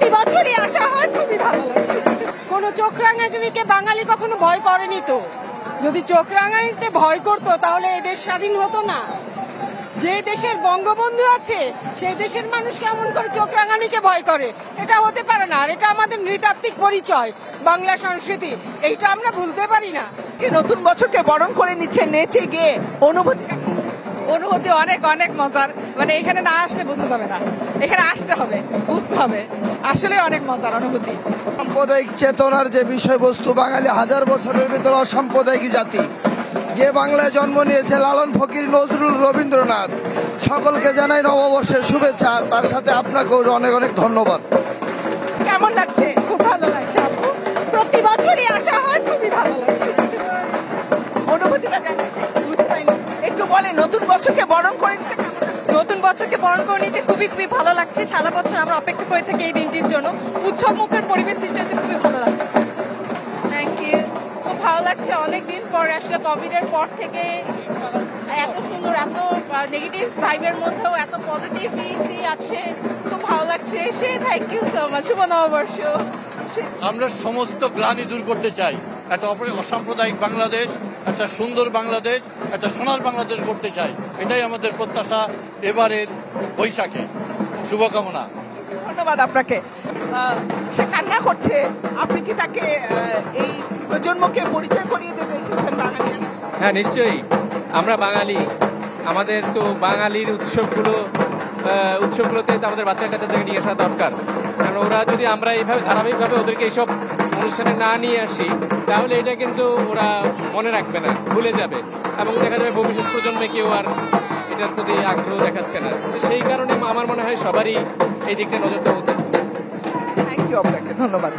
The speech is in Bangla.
প্রতি বছরই আসা হয়, খুবই ভালো লাগছে। কোন চোখ রাঙানিকে বাঙালি কখনো ভয় করেনি তো? যদি চোখ রাঙানিতে ভয় করতো, তাহলে এদেশ স্বাধীন হতো না। যে দেশের বঙ্গবন্ধু আছে, সেই দেশের মানুষ কেমন করে চোখ রাঙানিকে ভয় করে? এটা হতে পারে না, আর এটা আমাদের নৃতাত্ত্বিক পরিচয়, বাংলা সংস্কৃতি। এইটা আমরা ভুলতে পারি না। নতুন বছরকে বরণ করে নিচ্ছে নেচে গিয়ে। অনুভূতি অনুভূতি অনেক অনেক মজার। মানে এখানে না আসলে বোঝা যাবে না। এখানে আসতে হবে বুঝতে হবে। আসলে অনেক মজার অনুভূতি। সাম্প্রদায়িক চেতনার যে বিষয়বস্তু বাঙালি হাজার বছরের ভিতরে অসাম্প্রদায়িক জাতি। যে বাংলায় জন্ম নিয়েছে লালন ফকির নজরুল রবীন্দ্রনাথ। সকলকে জানাই নববর্ষের শুভেচ্ছা। তার সাথে আপনাকেও অনেক অনেক ধন্যবাদ। কেমন লাগছে? খুব ভালো লাগছে আপু। প্রতি বছরই আসা হয় খুবই ভালো লাগছে। অনুভূতিটা জানেন বলে নতুন বছরকে বরণ করে নিতে নতুন বছরকে বরণ করে নিতে খুবই খুবই ভালো লাগছে। সারা বছর আমরা অপেক্ষা করে থাকি এই দিনটির জন্য। উৎসব মুখের পরিবেশ সৃষ্টি হচ্ছে খুবই ভালো লাগছে। থ্যাংক ইউ খুব ভালো লাগছে অনেক দিন পর। আসলে কোভিড এর পর থেকে এত সুন্দর এত নেগেটিভ ভাইবের মধ্যেও এত পজিটিভিটি আছে। খুব ভালো লাগছে। এসে থ্যাংক ইউ সো মাচ শুভ নববর্ষ। আমরা সমস্ত গ্লানি দূর করতে চাই। একটা অপর- অসাম্প্রদায়িক বাংলাদেশ একটা সুন্দর বাংলাদেশ একটা সোনার বাংলাদেশ করতে চাই এটাই আমাদের প্রত্যাশা এবারের বৈশাখে। শুভকামনা। ধন্যবাদ আপনাকে। সে কান্না করছে। আপনি কি তাকে এই প্রজন্মকে পরিচয় করিয়ে দেবে? এসেছেন বাঙালি। হ্যাঁ নিশ্চয়ই। আমরা বাঙালি। আমাদের তো বাঙালির উৎসবগুলো উৎসবগুলোতে আমাদের বাচ্চা কাচ্চাদেরকে নিয়ে আসা দরকার। কারণ ওরা যদি আমরা এইভাবে ধারাবাহিকভাবে ওদেরকে এইসব অনুষ্ঠানে না নিয়ে আসি, তাহলে এটা কিন্তু ওরা মনে রাখবে না, ভুলে যাবে। এবং দেখা যাবে ভবিষ্যৎ প্রজন্মে কেউ আর এটার প্রতি আগ্রহ দেখাচ্ছে না। সেই কারণে আমার মনে হয় সবারই এই দিকটা নজর দেওয়া উচিত থ্যাংক ইউ ধন্যবাদ।